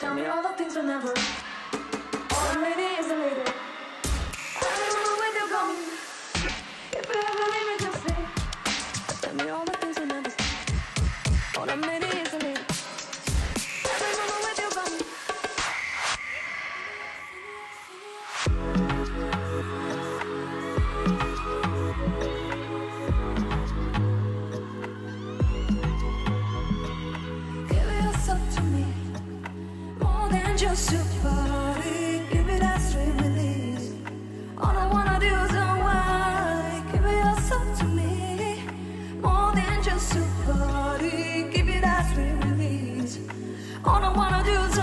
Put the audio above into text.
Tell me all the things we never. All I need is a lady. Tell me when the window coming. If you ever leave me, just say. Tell me all the things we never. All I need. All I wanna do is